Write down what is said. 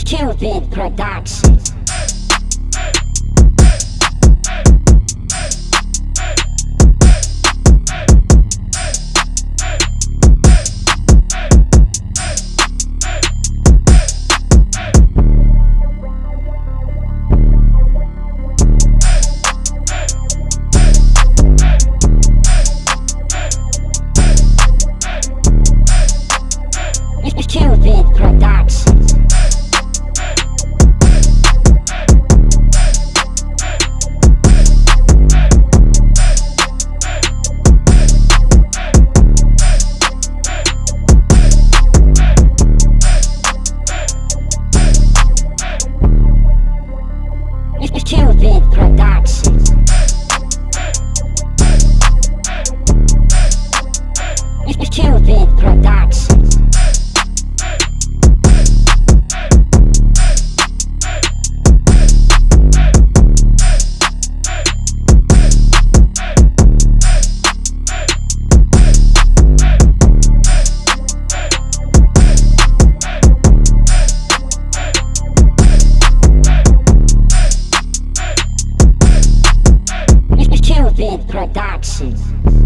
Cupid Productions. Cupid Productions. Cupid Production.